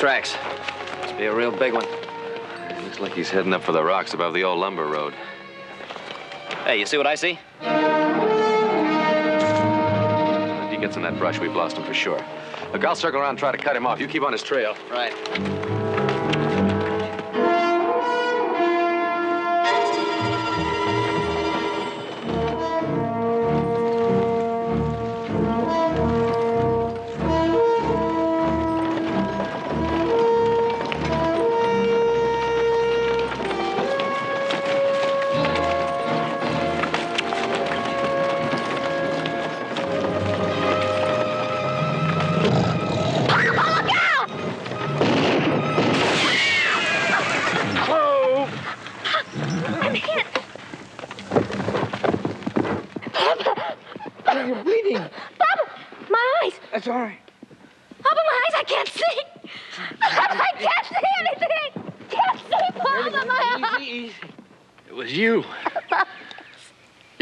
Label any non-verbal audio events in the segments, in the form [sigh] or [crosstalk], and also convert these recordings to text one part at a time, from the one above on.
tracks. Must be a real big one. Looks like he's heading up for the rocks above the old lumber road. Hey, you see what I see? If he gets in that brush, we've lost him for sure. Look, I'll circle around and try to cut him off. You keep on his trail. Right.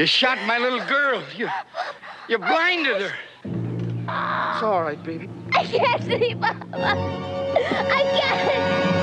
shot my little girl. You, you blinded her. It's all right, baby. I can't sleep, Mama. I can't.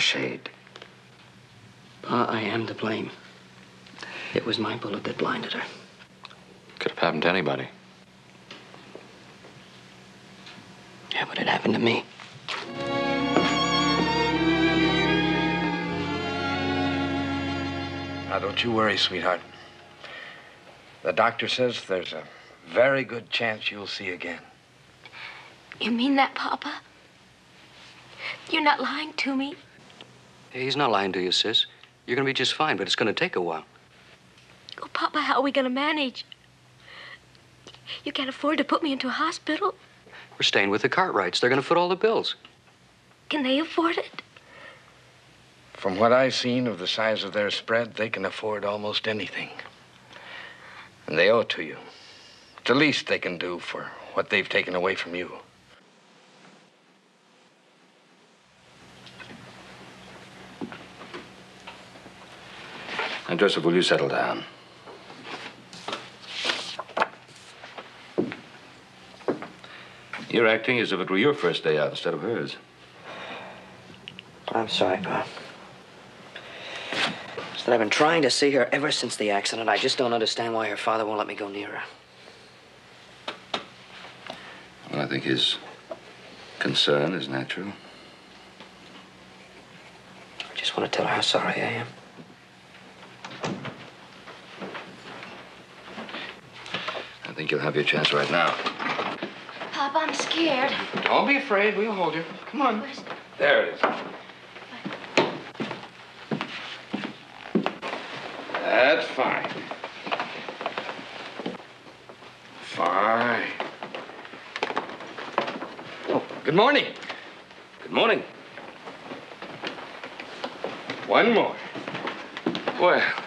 shade. Pa, I am to blame. It was my bullet that blinded her. Could have happened to anybody. Yeah, but it happened to me. Now, don't you worry, sweetheart. The doctor says there's a very good chance you'll see again. You mean that, Papa? You're not lying to me? He's not lying to you, sis. You're going to be just fine, but it's going to take a while. Oh, Papa, how are we going to manage? You can't afford to put me into a hospital. We're staying with the Cartwrights. They're going to foot all the bills. Can they afford it? From what I've seen of the size of their spread, they can afford almost anything. And they owe it to you. It's the least they can do for what they've taken away from you. And Joseph, will you settle down? You're acting as if it were your first day out instead of hers. I'm sorry, Bob. It's that I've been trying to see her ever since the accident. I just don't understand why her father won't let me go near her. Well, I think his concern is natural. I just want to tell her how sorry I am. think you'll have your chance right now. Pop, I'm scared. Don't be afraid. We'll hold you. Come on. Where's... There it is. That's fine. Fine. Oh, good morning. Good morning. One more. Well,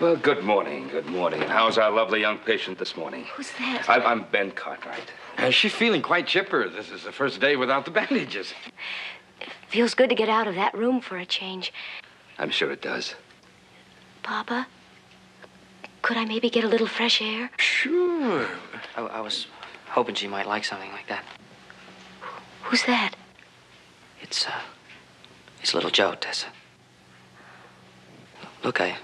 well, good morning, good morning. How's our lovely young patient this morning? Who's that? I, am Ben Cartwright. Uh, she's feeling quite chipper. This is the first day without the bandages. It feels good to get out of that room for a change. I'm sure it does. Papa, could I maybe get a little fresh air? Sure. I, I was hoping she might like something like that. Who's that? It's, uh, it's little Joe, Tessa. Look, I,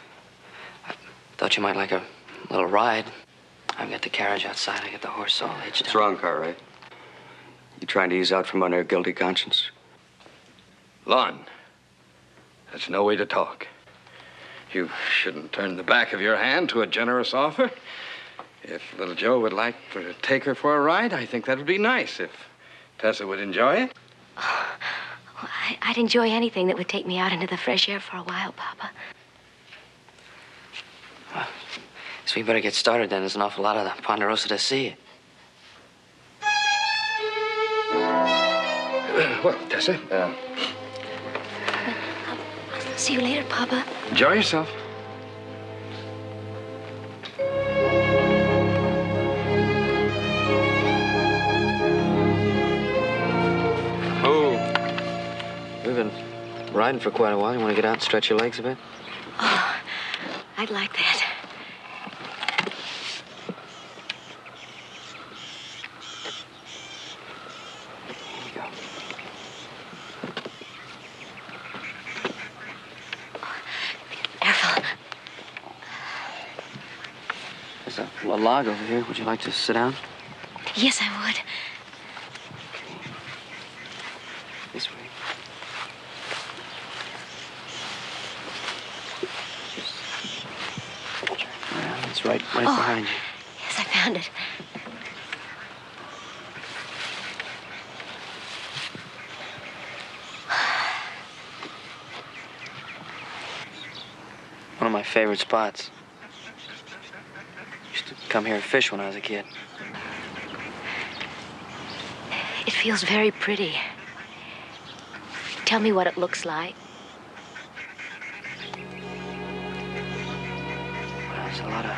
thought you might like a little ride. I've got the carriage outside. I got the horse all hitched It's up. wrong, Cartwright. You trying to ease out from under a guilty conscience? Lon, that's no way to talk. You shouldn't turn the back of your hand to a generous offer. If little Joe would like to take her for a ride, I think that would be nice if Tessa would enjoy it. [sighs] I, I'd enjoy anything that would take me out into the fresh air for a while, Papa. So we better get started then. There's an awful lot of the Ponderosa to see. [clears throat] Well, Tessa, uh, I'll see you later, Papa. enjoy yourself. Oh. We've been riding for quite a while. You want to get out and stretch your legs a bit? Oh, I'd like that. Here you go. Careful. There's a, a log over here. Would you like to sit down? Yes, I would. This way. Around. It's right, right Oh. behind you. Yes, I found it. One of my favorite spots. To come here and fish when I was a kid. It feels very pretty. Tell me what it looks like. Well, there's a lot of,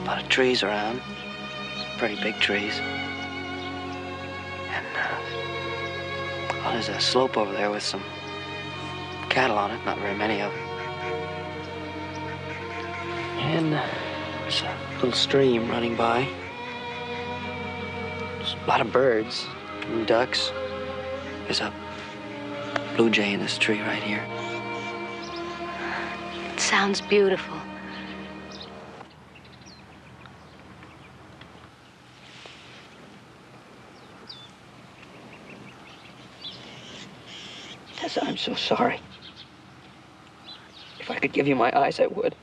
a lot of trees around. Pretty big trees. And uh, well, there's a slope over there with some cattle on it. Not very many of them. There's a little stream running by. There's a lot of birds and ducks. There's a blue jay in this tree right here. It sounds beautiful. Tessa, I'm so sorry. If I could give you my eyes, I would.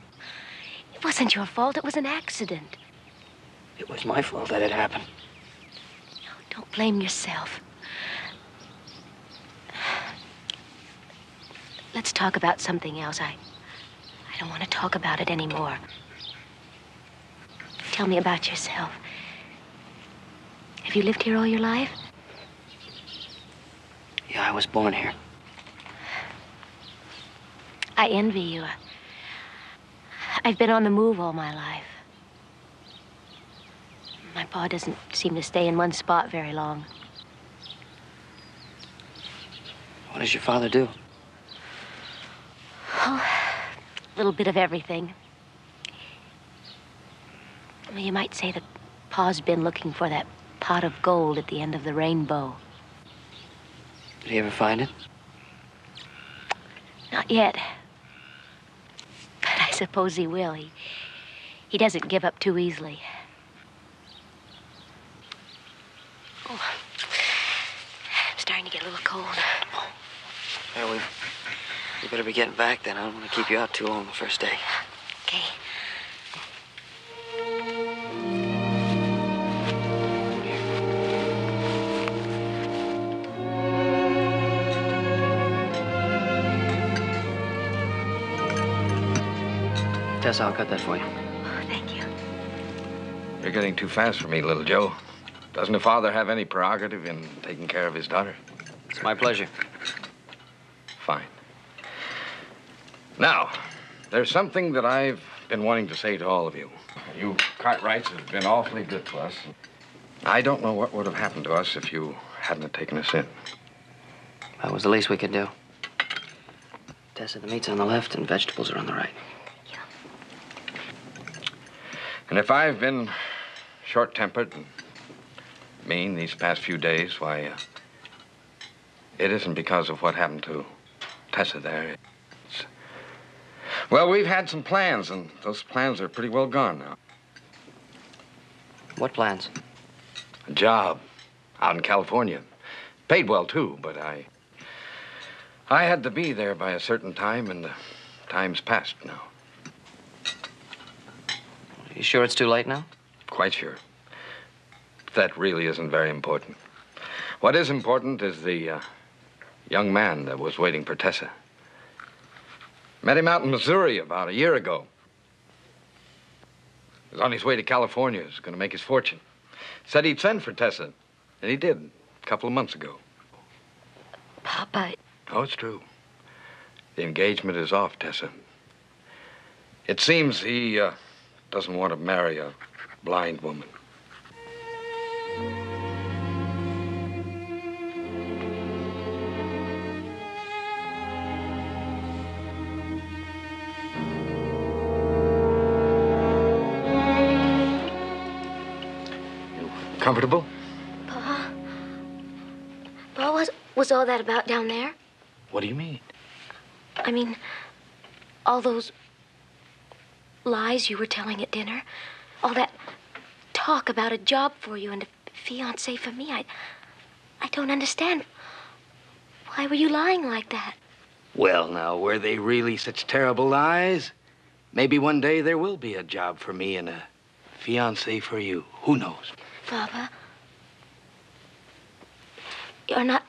It wasn't your fault. It was an accident. It was my fault that it happened. No, Don't blame yourself. Let's talk about something else. I, I don't want to talk about it anymore. Tell me about yourself. Have you lived here all your life? Yeah, I was born here. I envy you. I've been on the move all my life. My pa doesn't seem to stay in one spot very long. What does your father do? Oh, a little bit of everything. Well, You might say that Pa's been looking for that pot of gold at the end of the rainbow. Did he ever find it? Not yet. Suppose he will. He, he doesn't give up too easily. Oh, I'm starting to get a little cold. Yeah, we, we better be getting back then. I don't want to keep you out too long the first day. Tessa, I'll cut that for you. Oh, thank you. You're getting too fast for me, little Joe. Doesn't a father have any prerogative in taking care of his daughter? It's my pleasure. Fine. Now, there's something that I've been wanting to say to all of you. You Cartwrights have been awfully good to us. I don't know what would have happened to us if you hadn't taken us in. That was the least we could do. Tessa, the meat's on the left and vegetables are on the right. And if I've been short-tempered and mean these past few days, why, uh, It isn't because of what happened to Tessa there. It's... Well, we've had some plans, and those plans are pretty well gone now. What plans? A job out in California. Paid well, too, but I. I had to be there by a certain time, and the time's passed now. You sure it's too late now? Quite sure. That really isn't very important. What is important is the uh, young man that was waiting for Tessa. Met him out in Missouri about a year ago. He was on his way to California. He was going to make his fortune. Said he'd send for Tessa, and he did a couple of months ago. Papa, Oh, it's true. The engagement is off, Tessa. It seems he uh, doesn't want to marry a blind woman. You comfortable? Pa. Pa, was, was all that about down there? What do you mean? I mean, all those lies you were telling at dinner, all that talk about a job for you and a fiance for me. I, I don't understand. Why were you lying like that? Well, now, were they really such terrible lies? Maybe one day there will be a job for me and a fiance for you. Who knows? Papa, you're not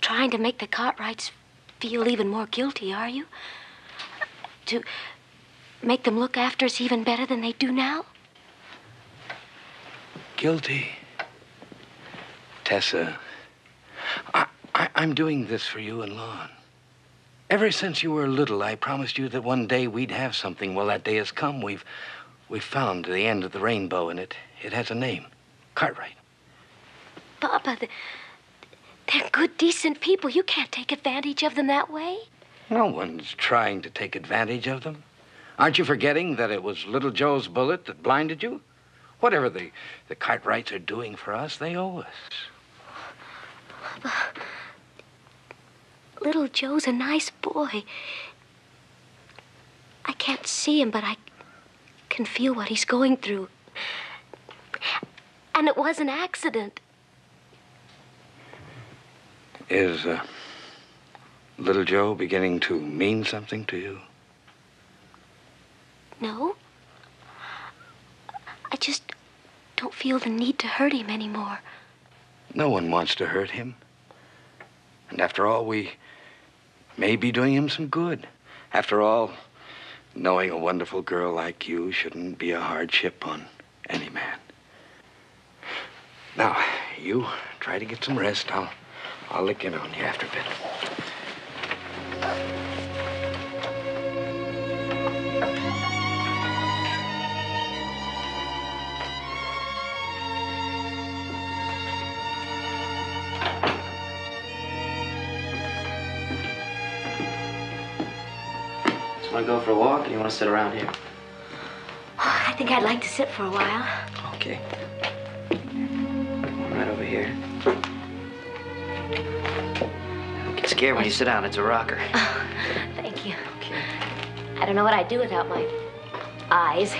trying to make the Cartwrights feel even more guilty, are you? To make them look after us even better than they do now? Guilty. Tessa, I, I, I'm doing this for you and Lon. Ever since you were little, I promised you that one day we'd have something. Well, that day has come. We've, we've found the end of the rainbow, and it, it has a name Cartwright. Papa, th- they're good, decent people. You can't take advantage of them that way. No one's trying to take advantage of them. Aren't you forgetting that it was little Joe's bullet that blinded you? Whatever the, the Cartwrights are doing for us, they owe us. Little Joe's a nice boy. I can't see him, but I can feel what he's going through. And it was an accident. Is uh, little Joe beginning to mean something to you? No. I just don't feel the need to hurt him anymore. No one wants to hurt him. And after all, we may be doing him some good. After all, knowing a wonderful girl like you shouldn't be a hardship on any man. Now, you try to get some rest. I'll, I'll look in on you after a bit. Want to go for a walk, or you want to sit around here? I think I'd like to sit for a while. Okay. Come on, right over here. Don't get scared when you sit down. It's a rocker. [laughs] Thank you. Okay. I don't know what I'd do without my eyes.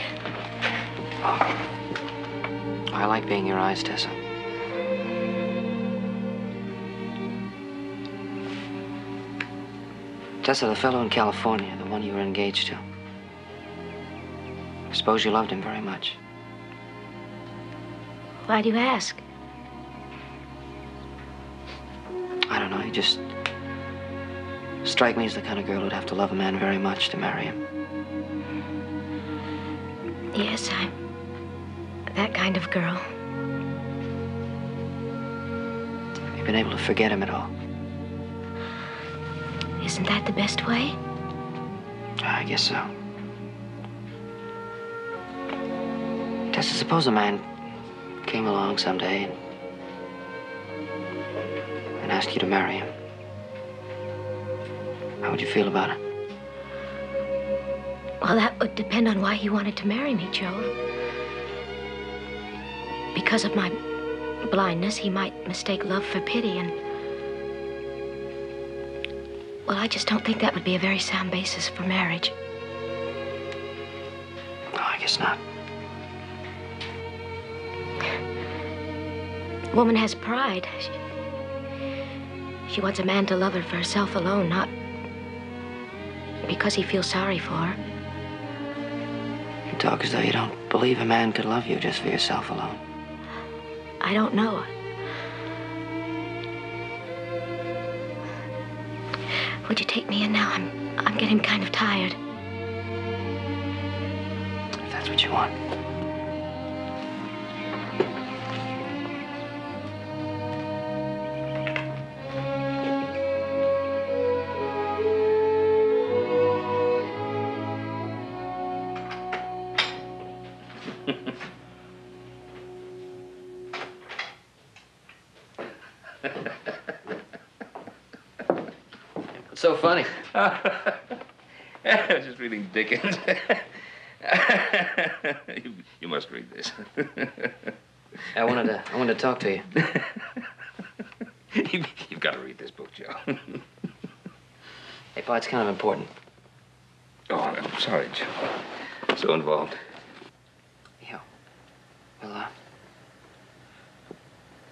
Oh. I like being your eyes, Tessa. Tessa, the fellow in California, the one you were engaged to. I suppose you loved him very much. Why do you ask? I don't know, you just strike me as the kind of girl who'd have to love a man very much to marry him. Yes, I'm that kind of girl. Have you been able to forget him at all? Isn't that the best way? I guess so. Tessa, suppose a man came along someday and, and asked you to marry him. How would you feel about it? Well, that would depend on why he wanted to marry me, Joe. Because of my blindness, he might mistake love for pity, and Well, I just don't think that would be a very sound basis for marriage. No, I guess not. woman has pride. She, she wants a man to love her for herself alone, not because he feels sorry for her. You talk as though you don't believe a man could love you just for yourself alone. I don't know. Would you take me in now? I'm I'm getting kind of tired. If that's what you want. Funny? [laughs] I was just reading Dickens. [laughs] you, you must read this. I wanted to. I wanted to talk to you. [laughs] you you've got to read this book, Joe. Hey, Pa, it's kind of important. oh, I'm sorry, Joe. So involved. Yeah. Well, uh,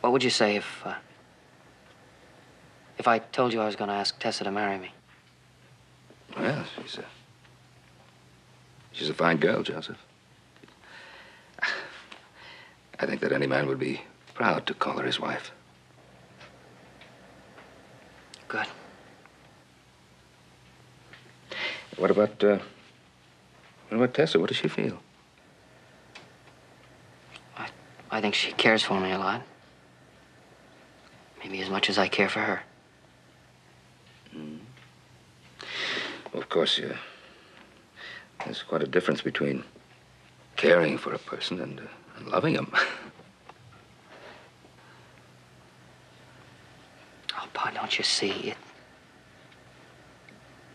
what would you say if, uh, if I told you I was going to ask Tessa to marry me? Well, she's a. She's a fine girl, Joseph. I think that any man would be proud to call her his wife. Good. What about, uh, what about Tessa? What does she feel? I think she cares for me a lot. Maybe as much as I care for her. Well, of course, uh, there's quite a difference between caring for a person and, uh, and loving him. [laughs] Oh, Pa, don't you see? It,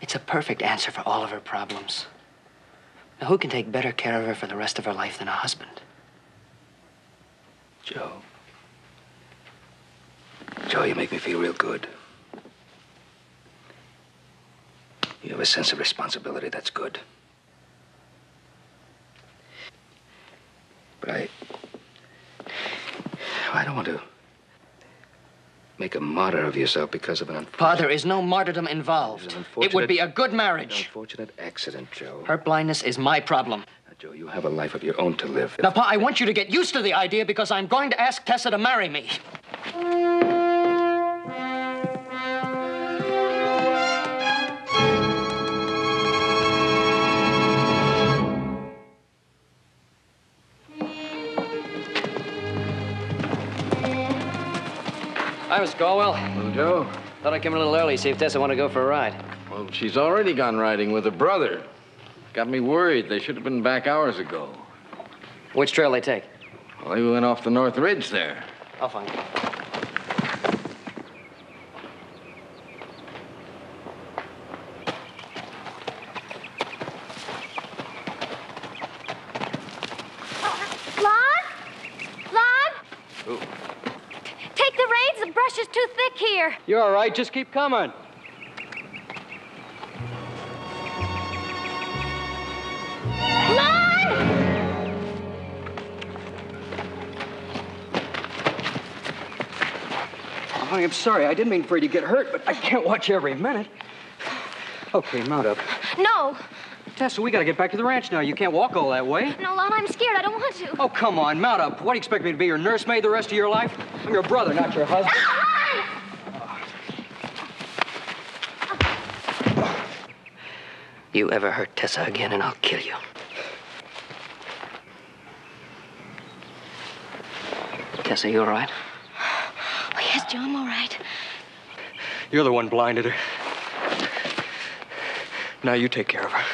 it's a perfect answer for all of her problems. Now, who can take better care of her for the rest of her life than a husband? Joe. Joe, you make me feel real good. You have a sense of responsibility. That's good. But I. I don't want to make a martyr of yourself because of an unfortunate, Pa, there is no martyrdom involved. It would be a good an marriage. unfortunate accident, Joe. Her blindness is my problem. Now, Joe, you have a life of your own to live. Now, Pa, I want you to get used to the idea because I'm going to ask Tessa to marry me. Hi, Mr. Caldwell. Well, Joe, Thought I'd come a little early, see if Tessa wanted to go for a ride. well, she's already gone riding with her brother. Got me worried. They should have been back hours ago. Which trail they take? Well, they went off the North Ridge there. I'll find you. Lon? Lon? Take the reins. The brush is too thick here. You're all right. Just keep coming. Oh, honey, I'm sorry. I didn't mean for you to get hurt, but I can't watch every minute. Okay, mount up. No. Tessa, we gotta get back to the ranch now. You can't walk all that way. No, Lon, I'm scared. I don't want to. Oh, come on, mount up. What do you expect me to be, your nursemaid the rest of your life? I'm your brother, not your husband. You ever hurt Tessa again, and I'll kill you. Tessa, you all right? Oh, yes, Joe, I'm all right. You're the one blinded her. Now you take care of her.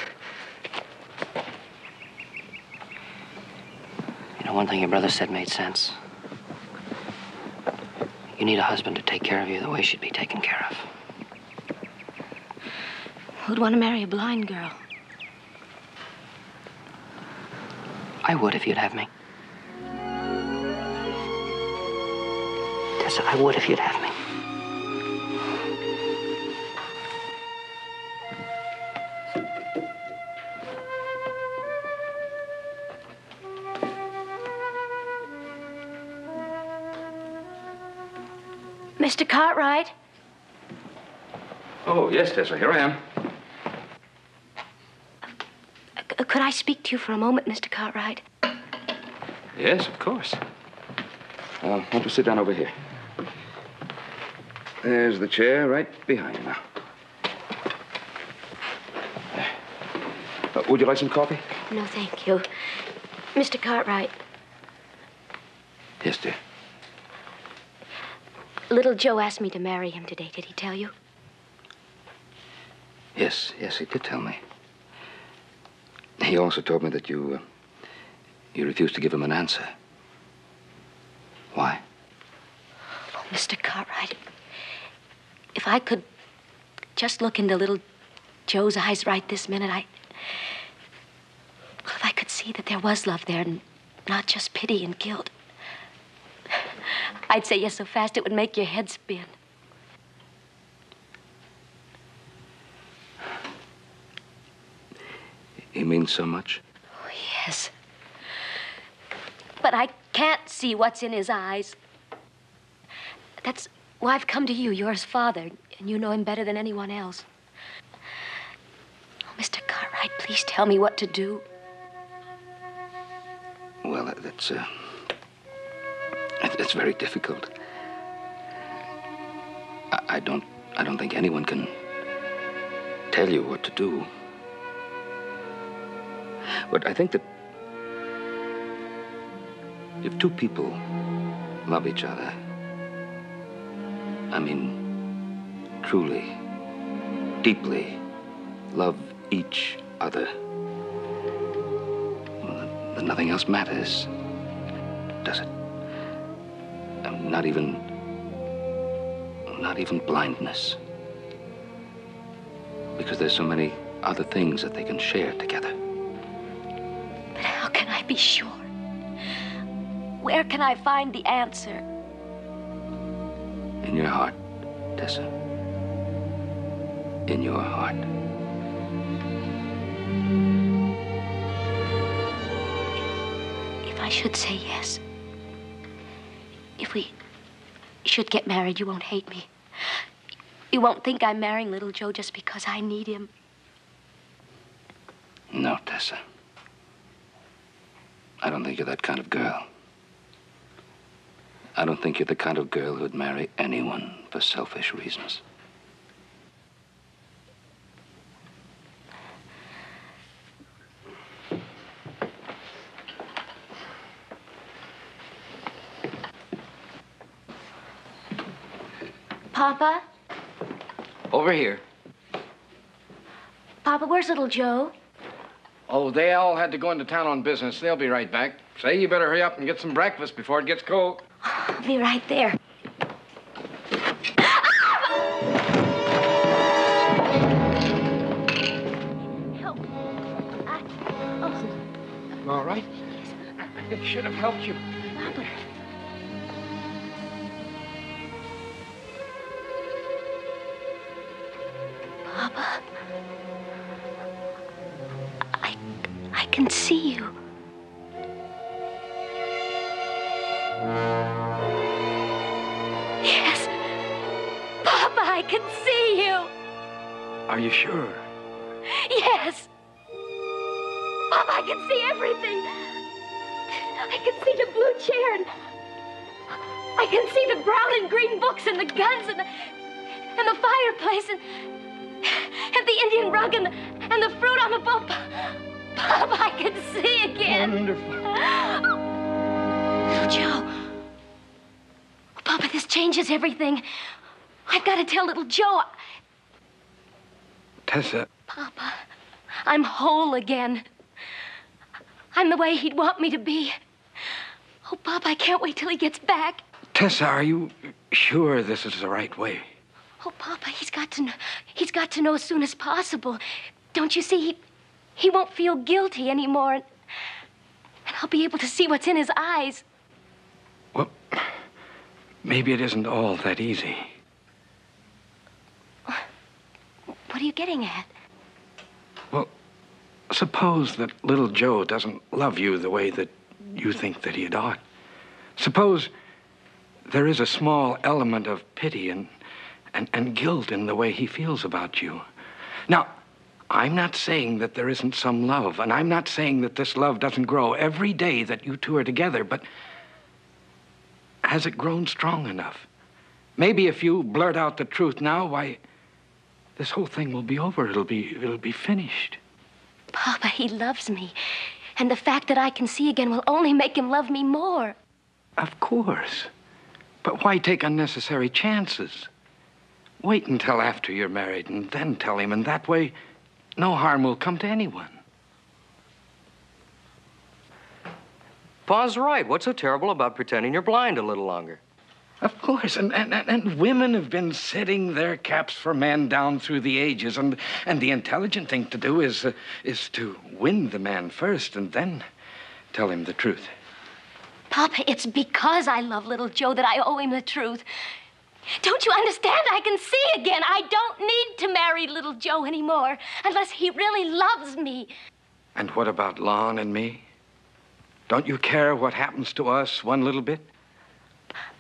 You know, one thing your brother said made sense. You need a husband to take care of you the way she'd be taken care of. Who'd want to marry a blind girl? I would if you'd have me. Tessa, I would if you'd have me. Mr. Cartwright? Oh, yes, Tessa, here I am. Could I speak to you for a moment, Mr. Cartwright? Yes, of course. Uh, won't you sit down over here? There's the chair right behind you now. Uh, would you like some coffee? No, thank you. Mr. Cartwright, Yes, dear. little Joe asked me to marry him today. Did he tell you? Yes, yes, he did tell me. He also told me that you, uh, you refused to give him an answer. Why? Oh, Mr. Cartwright, if I could just look into little Joe's eyes right this minute, I. Well, if I could see that there was love there and not just pity and guilt, I'd say yes so fast it would make your head spin. Means so much. Oh, yes. But I can't see what's in his eyes. That's why I've come to you. You're his father, and you know him better than anyone else. Oh, Mr. Cartwright, please tell me what to do. Well, that- that's, uh, it's very difficult. I, I don't, I don't think anyone can tell you what to do. But I think that if two people love each other, I mean, truly, deeply love each other, then- nothing else matters, does it? Not even, not even blindness. Because there's so many other things that they can share together. But how can I be sure? Where can I find the answer? In your heart, Tessa. In your heart. If I should say yes, if we should get married, you won't hate me. You won't think I'm marrying little Joe just because I need him. No, Tessa. I don't think you're that kind of girl. I don't think you're the kind of girl who'd marry anyone for selfish reasons. Papa? Over here. Papa, where's little Joe? Oh, they all had to go into town on business. They'll be right back. Say, you better hurry up and get some breakfast before it gets cold. I'll be right there. Help. I, oh, all right? It should have helped you. I can see you. Are you sure? Yes. Papa, I can see everything. I can see the blue chair and I can see the brown and green books and the guns and the, and the fireplace and, and the Indian rug and, and the fruit on the boat. Bob, I can see again. Wonderful. Joe. Papa, this changes everything. I've got to tell little Joe. Tessa, Papa, I'm whole again. I'm the way he'd want me to be. Oh, Papa, I can't wait till he gets back. Tessa, are you sure this is the right way? Oh, Papa, he's got to know. He's got to know as soon as possible. Don't you see? He, he won't feel guilty anymore, and, and I'll be able to see what's in his eyes. Well, maybe it isn't all that easy. What are you getting at? Well, suppose that little Joe doesn't love you the way that you think that he ought. Suppose there is a small element of pity and, and, and guilt in the way he feels about you. Now, I'm not saying that there isn't some love, and I'm not saying that this love doesn't grow every day that you two are together, but has it grown strong enough? Maybe if you blurt out the truth now, why, this whole thing will be over. It'll be, it'll be finished. Papa, he loves me. And the fact that I can see again will only make him love me more. Of course. But why take unnecessary chances? Wait until after you're married and then tell him, and that way, no harm will come to anyone. Pa's right. What's so terrible about pretending you're blind a little longer? Of course, and, and, and women have been setting their caps for men down through the ages, and, and the intelligent thing to do is, uh, is to win the man first and then tell him the truth. Papa, it's because I love little Joe that I owe him the truth. Don't you understand? I can see again. I don't need to marry little Joe anymore unless he really loves me. And what about Lon and me? Don't you care what happens to us one little bit?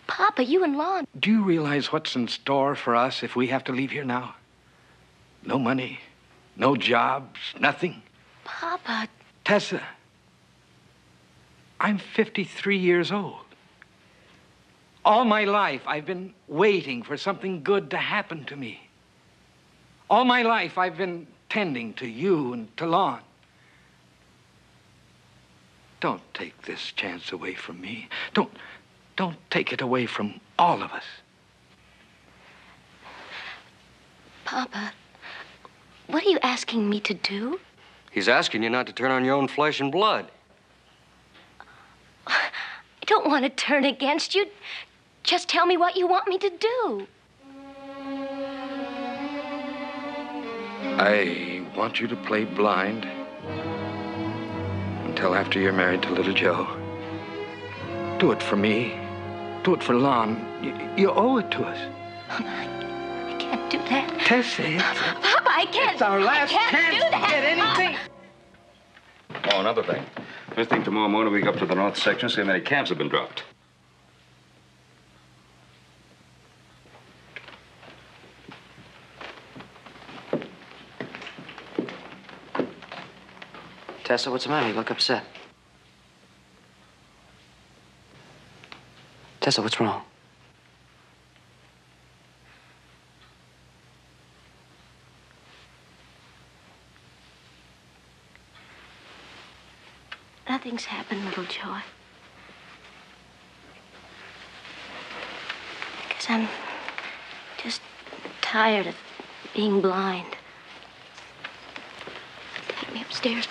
Papa, you and Lon. Do you realize what's in store for us if we have to leave here now? No money, no jobs, nothing. Papa. Tessa, I'm 53 years old. All my life, I've been waiting for something good to happen to me. All my life, I've been tending to you and to Lon. Don't take this chance away from me. Don't, don't take it away from all of us. Papa, what are you asking me to do? He's asking you not to turn on your own flesh and blood. I don't want to turn against you. Just tell me what you want me to do. I want you to play blind until after you're married to little Joe. Do it for me. Do it for Lon. You, you owe it to us. I can't do that. Tessa, Papa, I can't. it's our last I can't chance do to that. get anything. Oh, another thing. First thing tomorrow morning, we go up to the north section, see how many camps have been dropped. Tessa, what's the matter? You look upset. Tessa, what's wrong? Nothing's happened, little. I guess I'm just tired of being blind. Take me upstairs.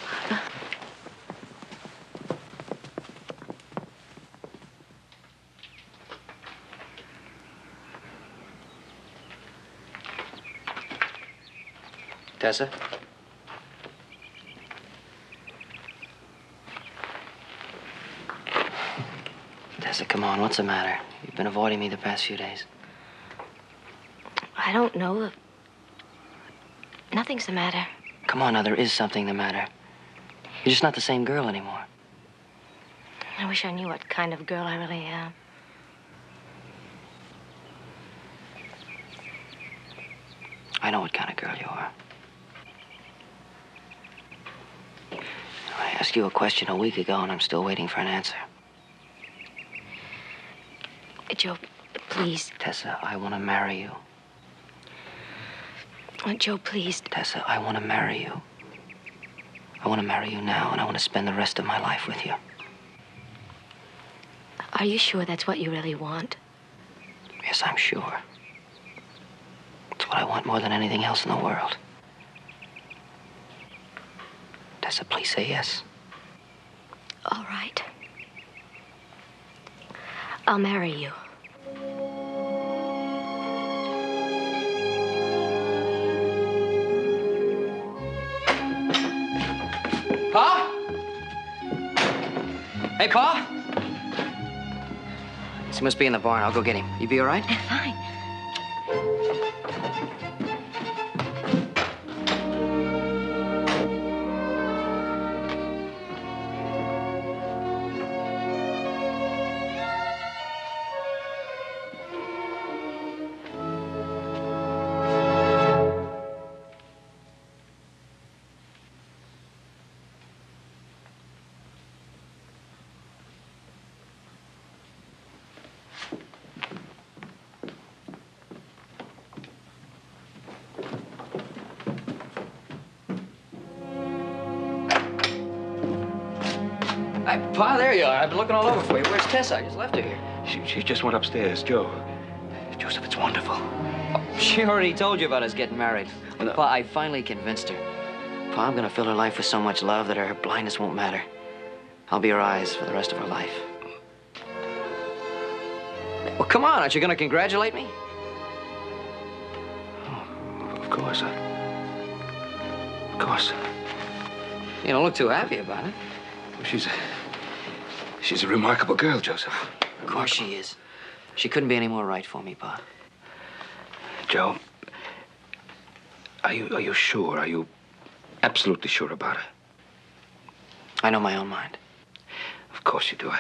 Tessa? Tessa, come on. What's the matter? You've been avoiding me the past few days. I don't know. Nothing's the matter. Come on now, there is something the matter. You're just not the same girl anymore. I wish I knew what kind of girl I really am. I know what kind of girl you are. I asked you a question a week ago, and I'm still waiting for an answer. Joe, please. Tessa, I want to marry you. Uh, Joe, please. Tessa, I want to marry you. I want to marry you now, and I want to spend the rest of my life with you. Are you sure that's what you really want? Yes, I'm sure. It's what I want more than anything else in the world. Tessa, please say yes. All right. I'll marry you. Pa? Hey, Pa? He must be in the barn. I'll go get him. You be all right? Fine. Hey, Pa, there you are. I've been looking all over for you. Where's Tessa? I just left her here. She, she just went upstairs, Joe. Joseph, it's wonderful. She already told you about us getting married. No. Pa, I finally convinced her. Pa, I'm gonna fill her life with so much love that her blindness won't matter. I'll be her eyes for the rest of her life. Well, come on, aren't you gonna congratulate me? Oh, of course. I, of course. You don't look too happy about it. She's a, she's a remarkable girl, Joseph. Of course she is. She couldn't be any more right for me, Pa. Joe, are you, are you sure? Are you absolutely sure about her? I know my own mind. Of course you do. I,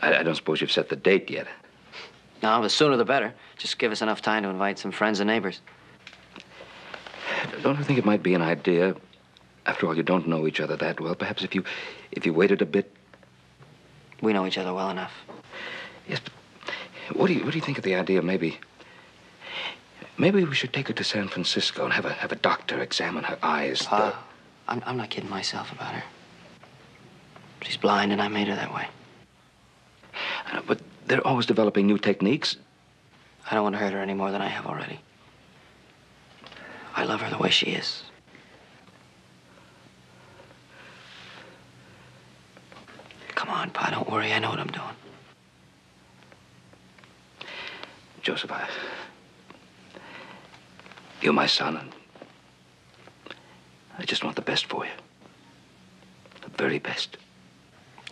I, I don't suppose you've set the date yet. No, the sooner the better. Just give us enough time to invite some friends and neighbors. Don't you think it might be an idea? After all, you don't know each other that well. Perhaps if you, if you waited a bit. We know each other well enough. Yes, but what do you, what do you think of the idea? Maybe, maybe we should take her to San Francisco and have a have a doctor examine her eyes. Pa, I'm, I'm not kidding myself about her. She's blind, and I made her that way. The- but they're always developing new techniques. I don't want to hurt her any more than I have already. I love her the way she is. Come on, Pa, don't worry. I know what I'm doing. Joseph, I, you're my son, and I just want the best for you. The very best.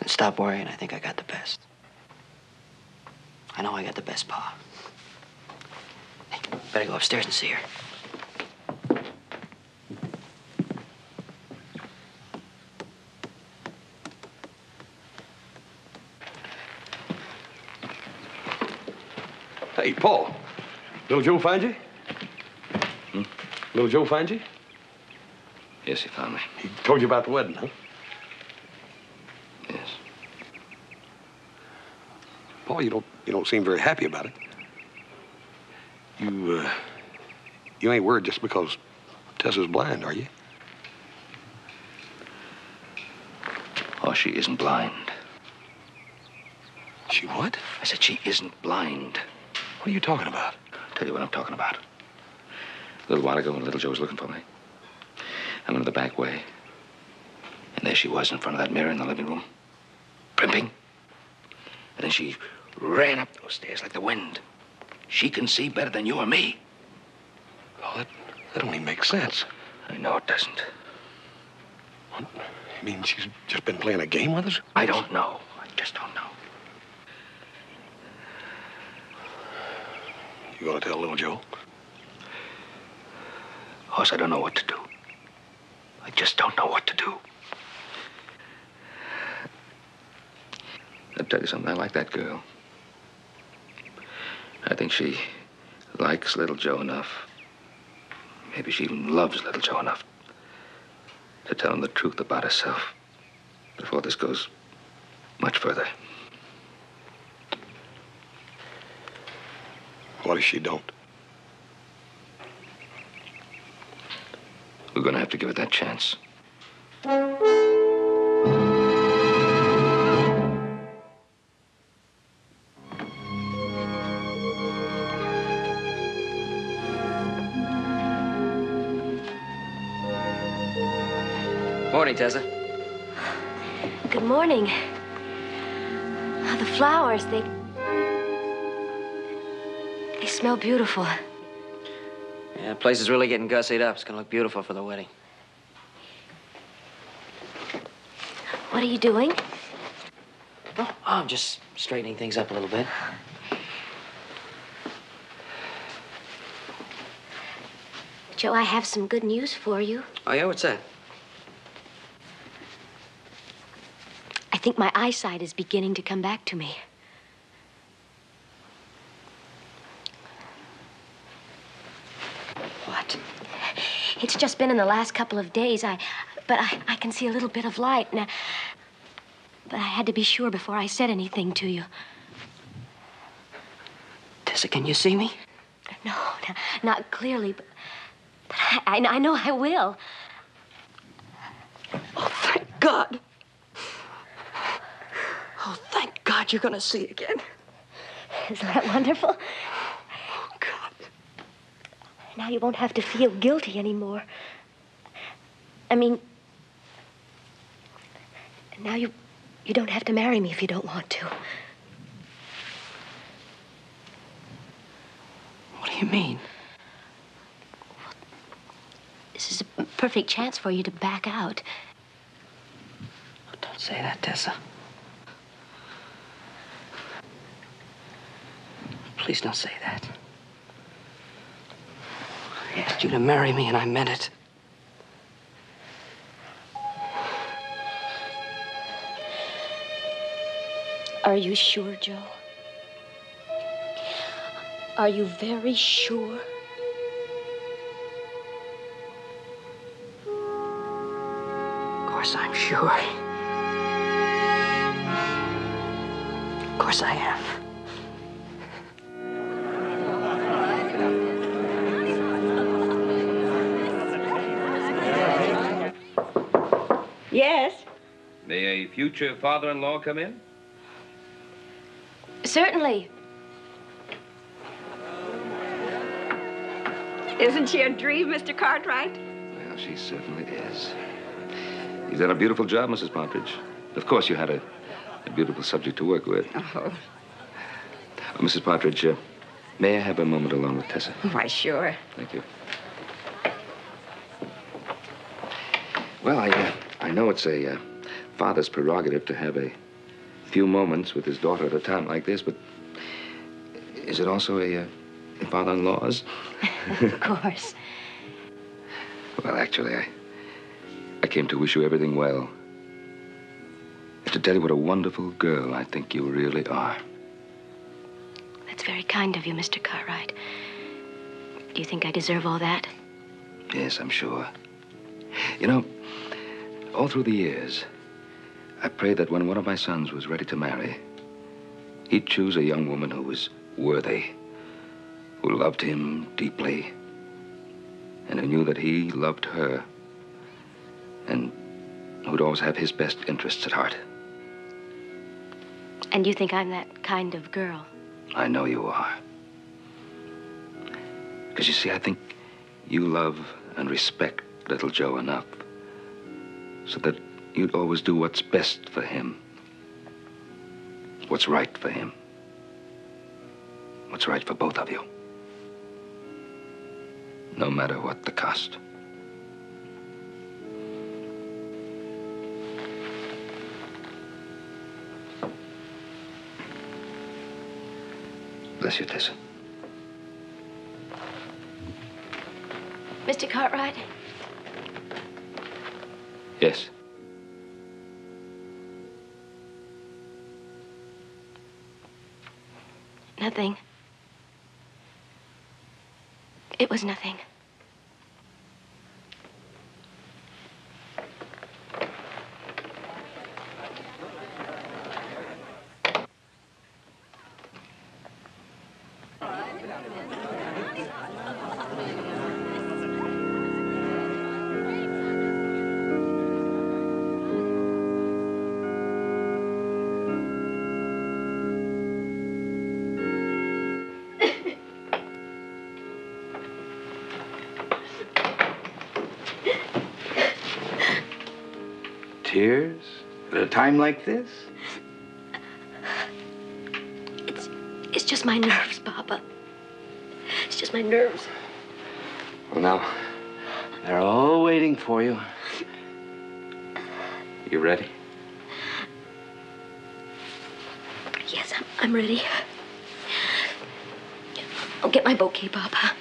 And stop worrying. I think I got the best. I know I got the best, Pa. Hey, better go upstairs and see her. Hey, Pa. Little Joe find you? Hmm? Little Joe find you? Yes, he found me. He told you about the wedding, huh? Yes. Pa, you don't you don't seem very happy about it. You uh, you ain't worried just because Tessa's blind, are you? Oh, she isn't blind. She what? I said she isn't blind. What are you talking about? I'll tell you what I'm talking about. A little while ago, when little Joe was looking for me, I went to the back way. And there she was in front of that mirror in the living room, primping. And then she ran up those stairs like the wind. She can see better than you or me. Oh, that, that don't even make sense. I know it doesn't. What? You mean she's just been playing a game with us? I don't know. I just don't know. You gonna tell little Joe? Hoss, I don't know what to do. I just don't know what to do. I'll tell you something. I like that girl. I think she likes little Joe enough. Maybe she even loves little Joe enough to tell him the truth about herself before this goes much further. What if she don't? We're going to have to give it that chance. Morning, Tessa. Good morning. Ah, the flowers, they. Smell beautiful. Yeah, the place is really getting gussied up. It's gonna look beautiful for the wedding. What are you doing? Oh, I'm just straightening things up a little bit. Joe, I have some good news for you. Oh, yeah? What's that? I think my eyesight is beginning to come back to me. It's just been in the last couple of days. I, but I, I can see a little bit of light now. But I had to be sure before I said anything to you. Tessa, can you see me? No, no not clearly, but, but I, I, I, know I will. Oh, thank God. Oh, thank God you're going to see again. Isn't that wonderful? Oh. Now you won't have to feel guilty anymore. I mean, now you you don't have to marry me if you don't want to. What do you mean? This is a perfect chance for you to back out. Don't say that, Tessa. Please don't say that. I asked you to marry me, and I meant it. Are you sure, Joe? Are you very sure? Of course, I'm sure. Of course, I am. A future father in law come in? Certainly. Isn't she a dream, Mr. Cartwright? Well, she certainly is. You've done a beautiful job, Mrs. Partridge. Of course, you had a, a beautiful subject to work with. Oh, Uh, Mrs. Partridge, uh, may I have a moment alone with Tessa? why, sure. Thank you. Well, I, uh, I know it's a uh, father's prerogative to have a few moments with his daughter at a time like this, but is it also a, uh, a father-in-law's? Of [laughs] course. Well, actually, I, I came to wish you everything well. And to tell you what a wonderful girl I think you really are. That's very kind of you, Mr. Cartwright. Do you think I deserve all that? Yes, I'm sure. You know, all through the years, I prayed that when one of my sons was ready to marry, he'd choose a young woman who was worthy, who loved him deeply, and who knew that he loved her, and who'd always have his best interests at heart. And you think I'm that kind of girl? I know you are. Because you see, I think you love and respect little Joe enough so that you'd always do what's best for him, what's right for him, what's right for both of you, no matter what the cost. Bless you, Tessa. Mr. Cartwright? Yes. Nothing. It was nothing. Tears? At a time like this? It's, it's just my nerves, Papa. It's just my nerves. Well, now, they're all waiting for you. You ready? Yes, I'm, I'm ready. I'll get my bouquet, Papa.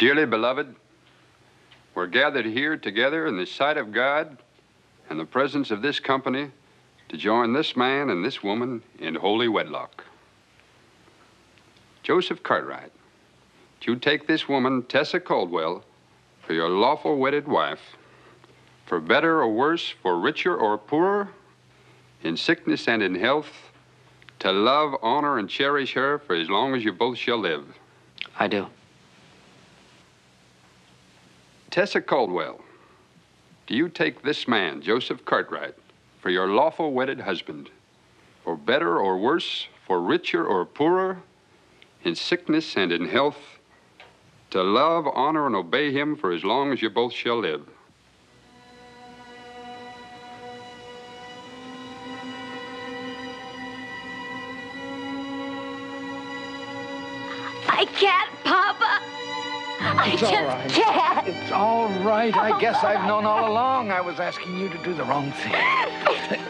Dearly beloved, we're gathered here together in the sight of God and the presence of this company to join this man and this woman in holy wedlock. Joseph Cartwright, you take this woman, Tessa Caldwell, for your lawful wedded wife, for better or worse, for richer or poorer, in sickness and in health, to love, honor, and cherish her for as long as you both shall live? I do. Tessa Caldwell, do you take this man, Joseph Cartwright, for your lawful wedded husband, for better or worse, for richer or poorer, in sickness and in health, to love, honor, and obey him for as long as you both shall live? I It's just all right. can't. It's all right. I guess I've known all [laughs] along I was asking you to do the wrong thing. [laughs]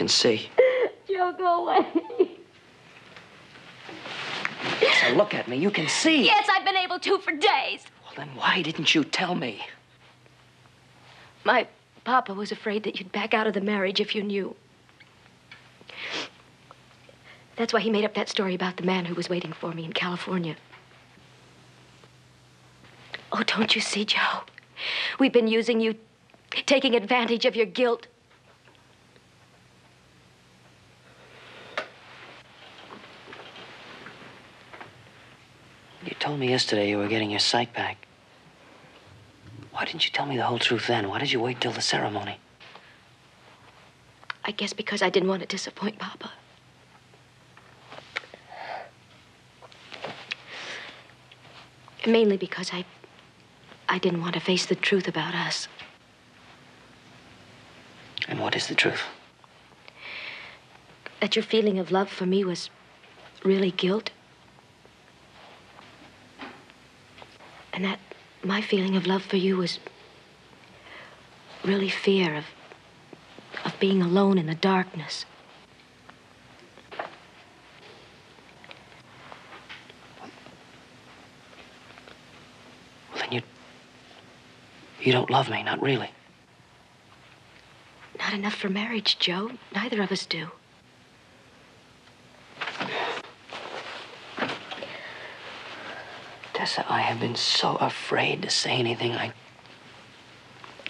can see. Joe, go away. Tessa, look at me. You can see. Yes, I've been able to for days. Well, then why didn't you tell me? My papa was afraid that you'd back out of the marriage if you knew. That's why he made up that story about the man who was waiting for me in California. Oh, don't you see, Joe? We've been using you, taking advantage of your guilt. Told me yesterday you were getting your sight back. Why didn't you tell me the whole truth then? Why did you wait till the ceremony? I guess because I didn't want to disappoint Papa. Mainly because I I didn't want to face the truth about us. And what is the truth? That your feeling of love for me was really guilt. And that my feeling of love for you was really fear of of being alone in the darkness. Well, then you. You don't love me, not really. Not enough for marriage, Joe. Neither of us do. Tessa, I have been so afraid to say anything. I.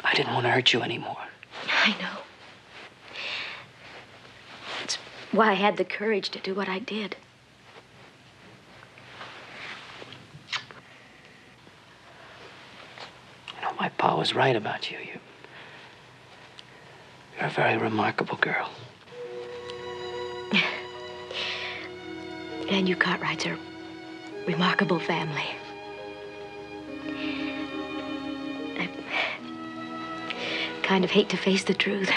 I didn't want to hurt you anymore. I know. It's why I had the courage to do what I did. You know, my pa was right about you. You. You're a very remarkable girl. [laughs] And you Cartwrights are a remarkable family. I kind of hate to face the truth.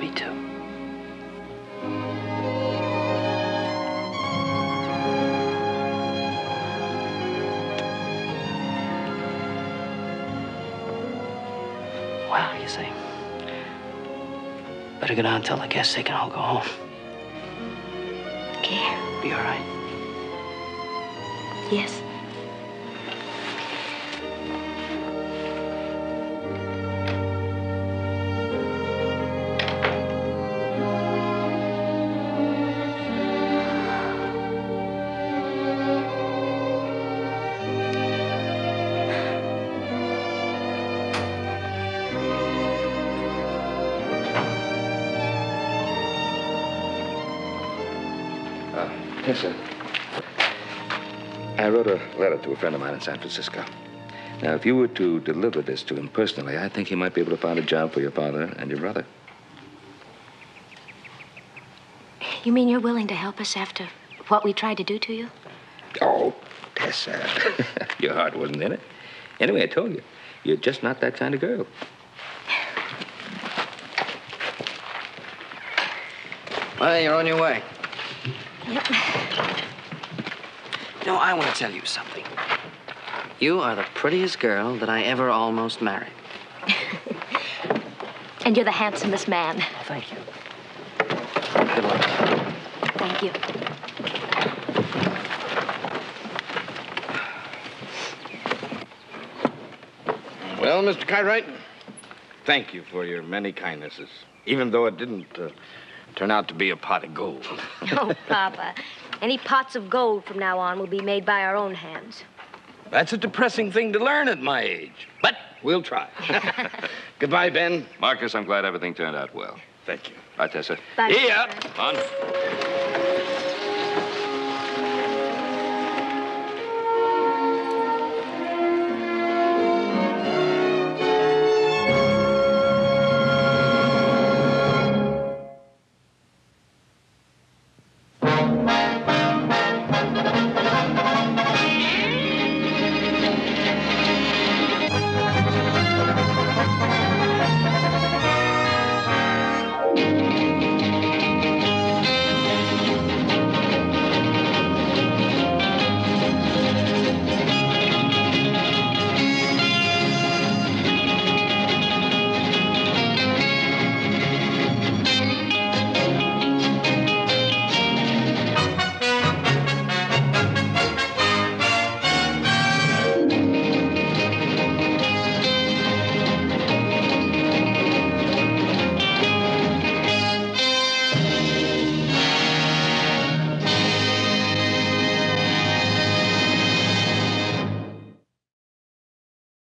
Me too. Well, you see. Better go down and tell the guests they can all go home. Okay. Be all right. Yes. Friend of mine in San Francisco. Now, if you were to deliver this to him personally, I think he might be able to find a job for your father and your brother. You mean you're willing to help us after what we tried to do to you? Oh, Tessa. [laughs] your heart wasn't in it. Anyway, I told you, you're just not that kind of girl. Well, you're on your way. Yep. No, I want to tell you something. You are the prettiest girl that I ever almost married. [laughs] And you're the handsomest man. Oh, thank you. Good luck. Thank you. Well, Mr. Cartwright, thank you for your many kindnesses, even though it didn't uh, turn out to be a pot of gold. [laughs] Oh, Papa. Any pots of gold from now on will be made by our own hands. That's a depressing thing to learn at my age, but we'll try. [laughs] [laughs] Goodbye, Ben. Marcus, I'm glad everything turned out well. Thank you. Bye, Tessa. Bye, Yeah. Come on.